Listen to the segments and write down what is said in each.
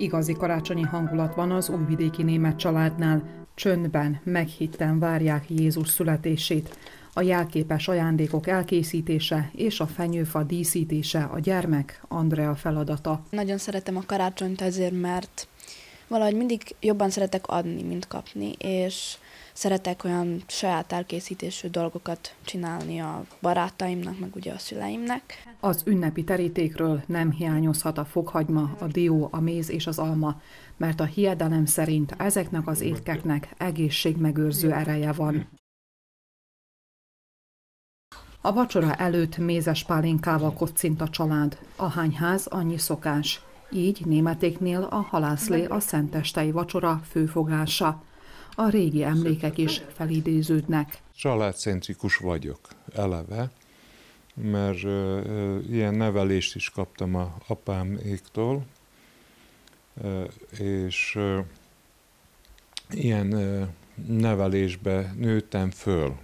Igazi karácsonyi hangulat van az újvidéki német családnál. Csöndben, meghitten várják Jézus születését. A jelképes ajándékok elkészítése és a fenyőfa díszítése a gyermek Andrea feladata. Nagyon szeretem a karácsonyt azért, mert valahogy mindig jobban szeretek adni, mint kapni, és szeretek olyan saját elkészítésű dolgokat csinálni a barátaimnak, meg ugye a szüleimnek. Az ünnepi terítékről nem hiányozhat a fokhagyma, a dió, a méz és az alma, mert a hiedelem szerint ezeknek az étkeknek egészségmegőrző ereje van. A vacsora előtt mézes pálinkával kocint a család. Ahány ház, annyi szokás. Így németéknél a halászlé a szentestei vacsora főfogása. A régi emlékek is felidéződnek. Családcentrikus vagyok eleve, mert ilyen nevelést is kaptam a apáméktól, és ilyen nevelésbe nőttem föl.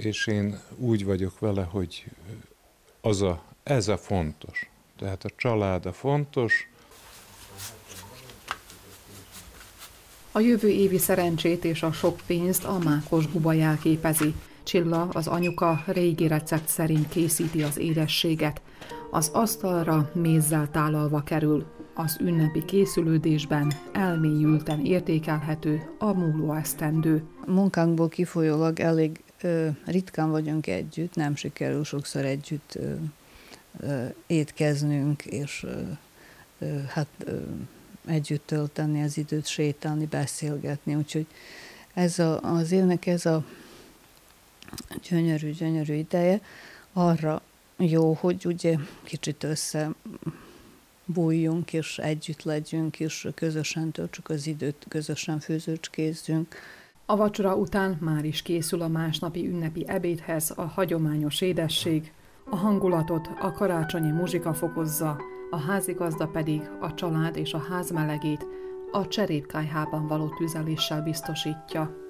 És én úgy vagyok vele, hogy az a, ez a fontos. Tehát a család a fontos. A jövő évi szerencsét és a sok pénzt a mákos guba jelképezi. Csilla, az anyuka régi recept szerint készíti az édességet. Az asztalra mézzel tálalva kerül. Az ünnepi készülődésben elmélyülten értékelhető a múló esztendő. Munkánkból kifolyólag elég ö, ritkán vagyunk együtt, nem sikerül sokszor együtt ö, étkeznünk, és hát együtt tölteni az időt, sétálni, beszélgetni. Úgyhogy ez a, az évnek ez a gyönyörű, gyönyörű ideje arra jó, hogy ugye kicsit össze bújjunk, és együtt legyünk, és közösen töltsük az időt, közösen főzőcskézzünk. A vacsora után már is készül a másnapi ünnepi ebédhez a hagyományos édesség, a hangulatot a karácsonyi muzsika fokozza, a házigazda pedig a család és a ház melegét a cserépkájhában való tüzeléssel biztosítja.